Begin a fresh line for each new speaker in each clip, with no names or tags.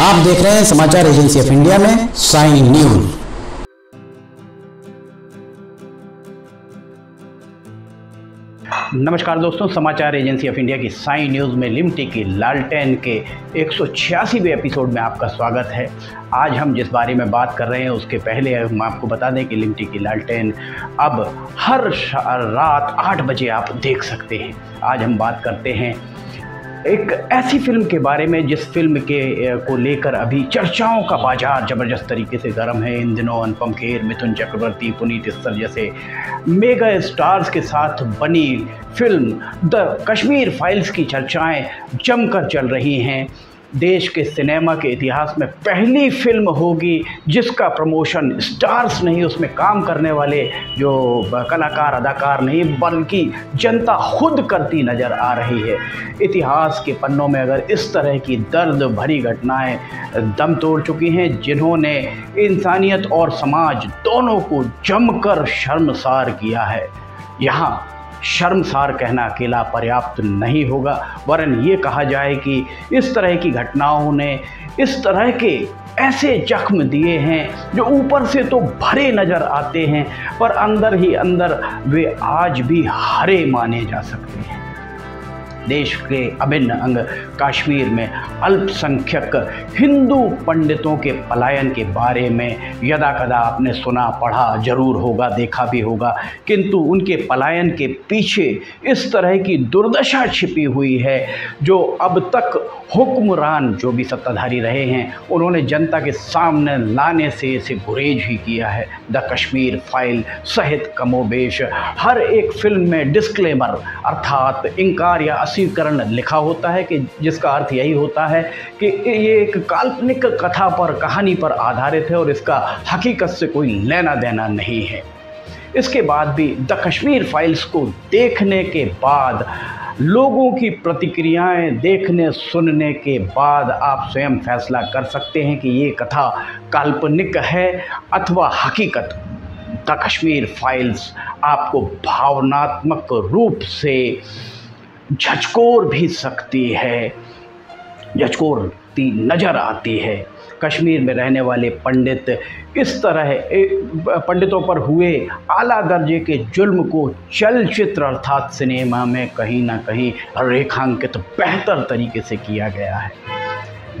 आप देख रहे हैं समाचार एजेंसी ऑफ़ इंडिया में साइन न्यूज़।
नमस्कार दोस्तों, समाचार एजेंसी ऑफ़ इंडिया की साई न्यूज़ में लिमटी की लालटेन के एक एपिसोड में आपका स्वागत है। आज हम जिस बारे में बात कर रहे हैं, उसके पहले हम आपको बता दें कि लिमटी की लालटेन अब हर रात आठ बजे आप देख सकते हैं। आज हम बात करते हैं एक ऐसी फ़िल्म के बारे में, जिस फ़िल्म के को लेकर अभी चर्चाओं का बाज़ार ज़बरदस्त तरीके से गर्म है। इन दिनों अनुपम खेर, मिथुन चक्रवर्ती, पुनीत स्तर जैसे मेगा स्टार्स के साथ बनी फ़िल्म, द कश्मीर फाइल्स की चर्चाएँ जमकर चल रही हैं। देश के सिनेमा के इतिहास में पहली फ़िल्म होगी जिसका प्रमोशन स्टार्स नहीं, उसमें काम करने वाले जो कलाकार, अदाकार नहीं, बल्कि जनता खुद करती नज़र आ रही है। इतिहास के पन्नों में अगर इस तरह की दर्द भरी घटनाएँ दम तोड़ चुकी हैं, जिन्होंने इंसानियत और समाज दोनों को जमकर शर्मसार किया है, यहाँ शर्मसार कहना अकेला पर्याप्त नहीं होगा। वरन ये कहा जाए कि इस तरह की घटनाओं ने इस तरह के ऐसे जख्म दिए हैं जो ऊपर से तो भरे नज़र आते हैं, पर अंदर ही अंदर वे आज भी हरे माने जा सकते हैं। देश के अभिन्न अंग कश्मीर में अल्पसंख्यक हिंदू पंडितों के पलायन के बारे में यदा कदा आपने सुना, पढ़ा, ज़रूर होगा, देखा भी होगा। किंतु उनके पलायन के पीछे इस तरह की दुर्दशा छिपी हुई है, जो अब तक हुक्मरान जो भी सत्ताधारी रहे हैं, उन्होंने जनता के सामने लाने से इसे गुरेज ही किया है। द कश्मीर फ़ाइल सहित कमोबेश, हर एक फ़िल्म में डिस्क्लेमर अर्थात इनकार या वशीकरण लिखा होता है कि जिसका अर्थ यही होता है कि ये एक काल्पनिक कथा पर, कहानी पर आधारित है और इसका हकीकत से कोई लेना देना नहीं है। इसके बाद भी द कश्मीर फाइल्स को देखने के बाद, लोगों की प्रतिक्रियाएँ देखने, सुनने के बाद आप स्वयं फैसला कर सकते हैं कि ये कथा काल्पनिक है अथवा हकीकत। द कश्मीर फाइल्स आपको भावनात्मक रूप से झचकोर भी सकती है। झचकोरती नज़र आती है। कश्मीर में रहने वाले पंडित इस तरह पंडितों पर हुए आला दर्जे के जुल्म को चलचित्र अर्थात सिनेमा में कहीं ना कहीं रेखांकित तो बेहतर तरीके से किया गया है।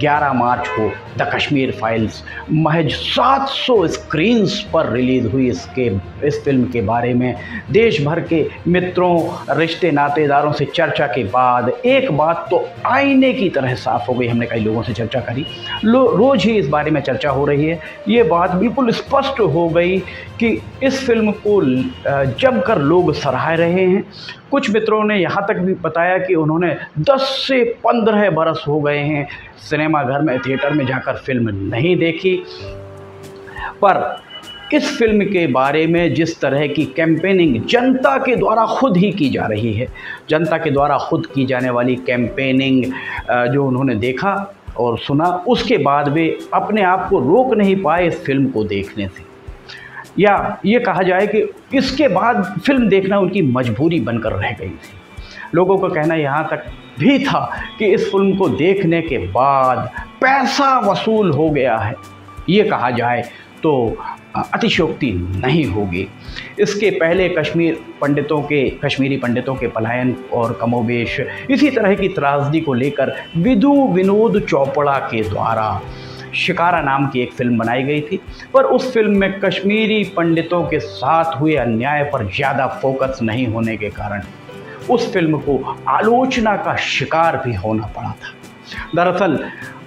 11 मार्च को द कश्मीर फाइल्स, महज 700 स्क्रीन्स पर रिलीज़ हुई इसके, इस फ़िल्म के बारे में। देश भर के मित्रों, रिश्ते, नातेदारों से चर्चा के बाद एक बात तो आईने की तरह साफ़ हो गई, हमने कई लोगों से चर्चा करी। लो, रोज़ ही इस बारे में चर्चा हो रही है। ये बात बिल्कुल स्पष्ट हो गई कि इस फ़िल्म को जब कर लोग सराह रहे हैं, कुछ मित्रों ने यहाँ तक भी बताया कि उन्होंने 10 से 15 बरस हो गए हैं। सिनेमा घर में, थिएटर में जाकर फ़िल्म नहीं देखी। पर इस फ़िल्म के बारे में जिस तरह की कैंपेनिंग जनता के द्वारा खुद ही की जा रही है, जनता के द्वारा खुद की जाने वाली कैंपेनिंग जो उन्होंने देखा और सुना, उसके बाद वे अपने आप को रोक नहीं पाए इस फ़िल्म को देखने से। या ये कहा जाए कि इसके बाद फ़िल्म देखना उनकी मजबूरी बनकर रह गई थी। लोगों का कहना यहाँ तक भी था कि इस फ़िल्म को देखने के बाद पैसा वसूल हो गया है। ये कहा जाए तो अतिशोक्ति नहीं होगी। इसके पहले कश्मीर पंडितों के, कश्मीरी पंडितों के पलायन और कमोवेश इसी तरह की त्रासदी को लेकर विधु विनोद चौपड़ा के द्वारा शिकारा नाम की एक फ़िल्म बनाई गई थी। पर उस फ़िल्म में कश्मीरी पंडितों के साथ हुए अन्याय पर ज़्यादा फोकस नहीं होने के कारण उस फ़िल्म को आलोचना का शिकार भी होना पड़ा था। दरअसल,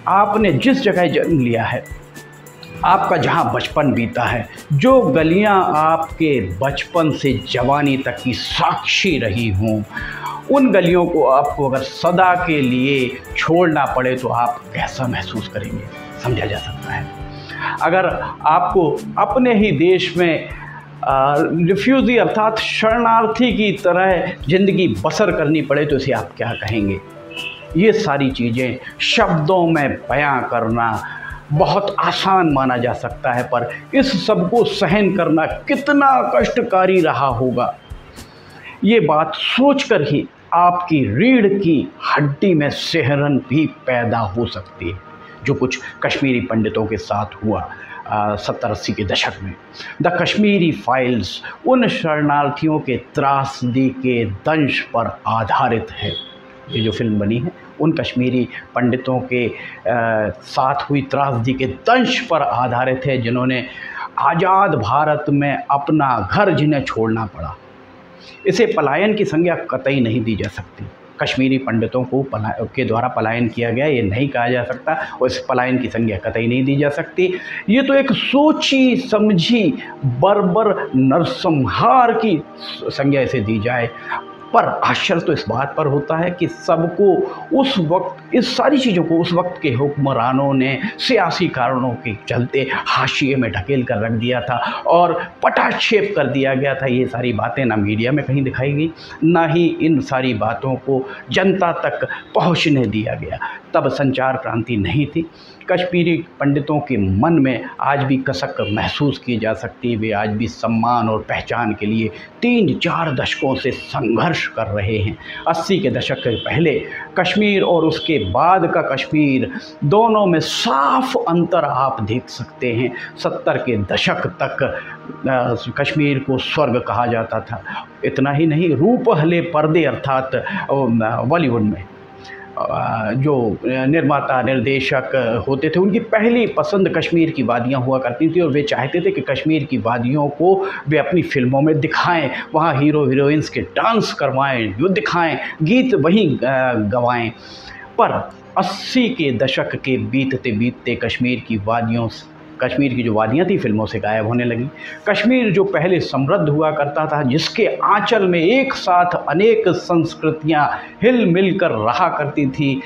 आपने जिस जगह जन्म लिया है, आपका जहाँ बचपन बीता है, जो गलियाँ आपके बचपन से जवानी तक की साक्षी रही हों, उन गलियों को आपको अगर सदा के लिए छोड़ना पड़े तो आप कैसा महसूस करेंगे? समझा जा सकता है। अगर आपको अपने ही देश में रिफ्यूज़ी अर्थात शरणार्थी की तरह ज़िंदगी बसर करनी पड़े तो इसे आप क्या कहेंगे? ये सारी चीज़ें शब्दों में बयां करना बहुत आसान माना जा सकता है, पर इस सबको सहन करना कितना कष्टकारी रहा होगा। ये बात सोचकर ही आपकी रीढ़ की हड्डी में सेहरन भी पैदा हो सकती है, जो कुछ कश्मीरी पंडितों के साथ हुआ। सत्तर अस्सी के दशक में। द कश्मीरी फाइल्स उन शरणार्थियों के त्रासदी के दंश पर आधारित है। ये जो फ़िल्म बनी है उन कश्मीरी पंडितों के आ, साथ हुई त्रासदी के दंश पर आधारित है जिन्होंने आज़ाद भारत में अपना घर जिन्हें छोड़ना पड़ा। इसे पलायन की संज्ञा कतई नहीं दी जा सकती। कश्मीरी पंडितों को पला, के द्वारा पलायन किया गया, ये नहीं कहा जा सकता और इस पलायन की संज्ञा कतई नहीं दी जा सकती। ये तो एक सोची, समझी, बर्बर नरसंहार की संज्ञा इसे दी जाए। पर आश्चर्य तो इस बात पर होता है कि सबको उस वक्त, इस सारी चीज़ों को उस वक्त के हुक्मरानों ने सियासी कारणों के चलते हाशिए में ढकेल कर रख दिया था और पटाक्षेप कर दिया गया था। ये सारी बातें ना मीडिया में कहीं दिखाई गई, ना ही इन सारी बातों को जनता तक पहुँचने दिया गया। तब संचार क्रांति नहीं थी। कश्मीरी पंडितों के मन में आज भी कसक महसूस की जा सकती है। वे आज भी सम्मान और पहचान के लिए तीन चार दशकों से संघर्ष कर रहे हैं। अस्सी के दशक के पहले कश्मीर और उसके बाद का कश्मीर दोनों में साफ़ अंतर आप देख सकते हैं। सत्तर के दशक तक कश्मीर को स्वर्ग कहा जाता था। इतना ही नहीं, रूप हले पर्दे अर्थात बॉलीवुड में। जो निर्माता, निर्देशक होते थे, उनकी पहली पसंद कश्मीर की वादियाँ हुआ करती थी और वे चाहते थे कि कश्मीर की वादियों को वे अपनी फ़िल्मों में दिखाएँ, वहाँ हीरो हीरोइंस के डांस करवाएँ, जो दिखाएँ, गीत वहीं गवाएँ। पर अस्सी के दशक के बीतते बीतते कश्मीर की वादियों कश्मीर की जो वादियाँ थी, फ़िल्मों से गायब होने लगी। कश्मीर जो पहले समृद्ध हुआ करता था, जिसके आंचल में एक साथ अनेक संस्कृतियाँ हिल मिल कर रहा करती थी,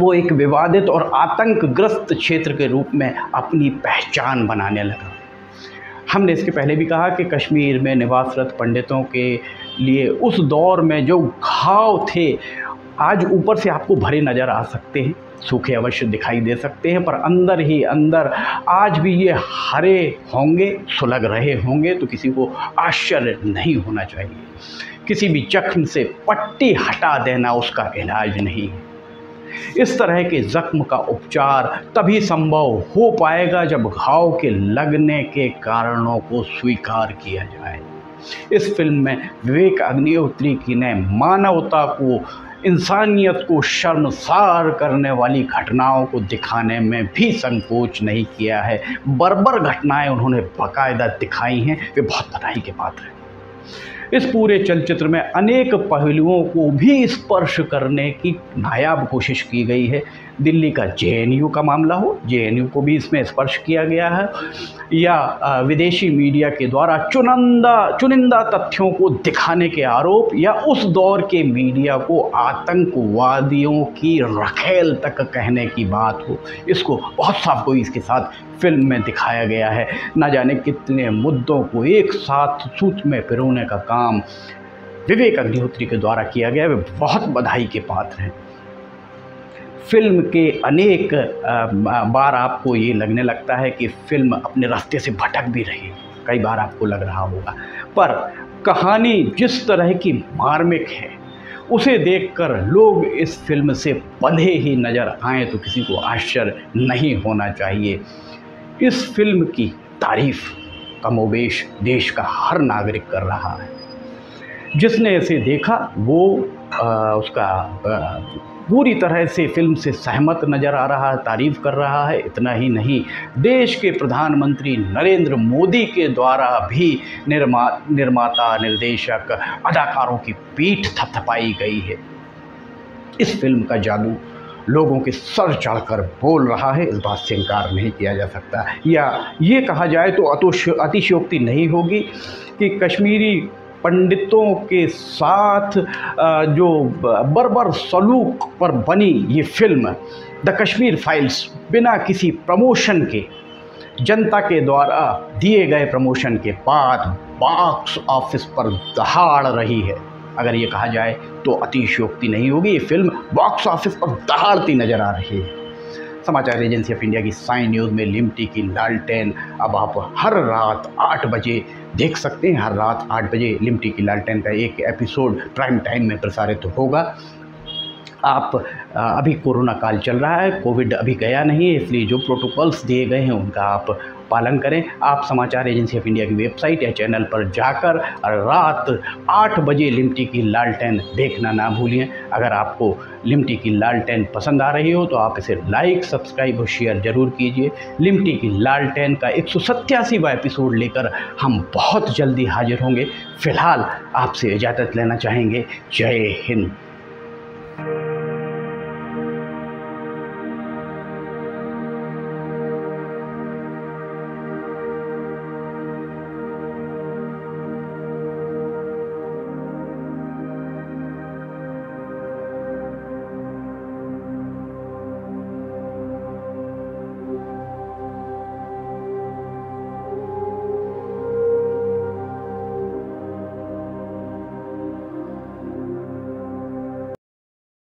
वो एक विवादित और आतंकग्रस्त क्षेत्र के रूप में अपनी पहचान बनाने लगा। हमने इसके पहले भी कहा कि कश्मीर में निवासरत पंडितों के लिए उस दौर में जो घाव थे आज ऊपर से आपको भरे नज़र आ सकते हैं, सूखे अवश्य दिखाई दे सकते हैं, पर अंदर ही अंदर आज भी ये हरे होंगे, सुलग रहे होंगे तो किसी को आश्चर्य नहीं होना चाहिए। किसी भी जख्म से पट्टी हटा देना उसका इलाज नहीं है। इस तरह के ज़ख्म का उपचार तभी संभव हो पाएगा जब घाव के लगने के कारणों को स्वीकार किया जाए। इस फ़िल्म में विवेक अग्निहोत्री की ने मानवता को इंसानियत को शर्मसार करने वाली घटनाओं को दिखाने में भी संकोच नहीं किया है। बरबर घटनाएँ उन्होंने बाकायदा दिखाई हैं। वे बहुत बधाई के पात्र हैं। इस पूरे चलचित्र में अनेक पहलुओं को भी स्पर्श करने की नायाब कोशिश की गई है। दिल्ली का जेएनयू का मामला हो, जेएनयू को भी इसमें स्पर्श किया गया है, या विदेशी मीडिया के द्वारा चुनिंदा चुनिंदा तथ्यों को दिखाने के आरोप, या उस दौर के मीडिया को आतंकवादियों की रखेल तक कहने की बात हो, इसको बहुत साफ़ कोई इसके साथ फ़िल्म में दिखाया गया है। ना जाने कितने मुद्दों को एक साथ सूत में पिरोने का काम विवेक अग्निहोत्री के द्वारा किया गया, वे बहुत बधाई के पात्र हैं। फ़िल्म के अनेक बार आपको ये लगने लगता है कि फ़िल्म अपने रास्ते से भटक भी रही कई बार आपको लग रहा होगा। पर कहानी जिस तरह की मार्मिक है, उसे देखकर लोग इस फ़िल्म से बंधे ही नज़र आए तो किसी को आश्चर्य नहीं होना चाहिए। इस फ़िल्म की तारीफ़ कमोवेश देश का हर नागरिक कर रहा है। जिसने इसे देखा वो आ, उसका आ, पूरी तरह से फ़िल्म से सहमत नज़र आ रहा है तारीफ़ कर रहा है इतना ही नहीं। देश के प्रधानमंत्री नरेंद्र मोदी के द्वारा भी निर्मा निर्माता निर्देशक अदाकारों की पीठ थपथपाई गई है। इस फ़िल्म का जादू लोगों के सर चढ़कर बोल रहा है इस बात से इनकार नहीं किया जा सकता। या ये कहा जाए तो अतिशयोक्ति नहीं होगी कि कश्मीरी पंडितों के साथ जो बर्बर सलूक पर बनी ये फ़िल्म, द कश्मीर फाइल्स, बिना किसी प्रमोशन के, जनता के द्वारा दिए गए प्रमोशन के बाद बॉक्स ऑफ़िस पर दहाड़ रही है। अगर ये कहा जाए तो अतिशयोक्ति नहीं होगी, ये फ़िल्म बॉक्स ऑफ़िस पर दहाड़ती नज़र आ रही है। समाचार एजेंसी ऑफ़ इंडिया की साइन न्यूज़ में लिमटी की लालटेन अब आप हर रात आठ बजे देख सकते हैं, हर रात आठ बजे लिमटी की लालटेन का एक एपिसोड प्राइम टाइम में प्रसारित होगा। आप अभी कोरोना काल चल रहा है, कोविड अभी गया नहीं है, इसलिए जो प्रोटोकॉल्स दिए गए हैं, उनका आप पालन करें। आप समाचार एजेंसी ऑफ़ इंडिया की वेबसाइट या चैनल पर जाकर रात आठ बजे लिमटी की लालटेन देखना ना भूलिए। अगर आपको लिमटी की लालटेन पसंद आ रही हो तो आप इसे लाइक, सब्सक्राइब और शेयर ज़रूर कीजिए। लिमटी की लालटेन का एक एपिसोड लेकर हम बहुत जल्दी हाजिर होंगे। फ़िलहाल आपसे इजाज़त लेना चाहेंगे। जय हिंद।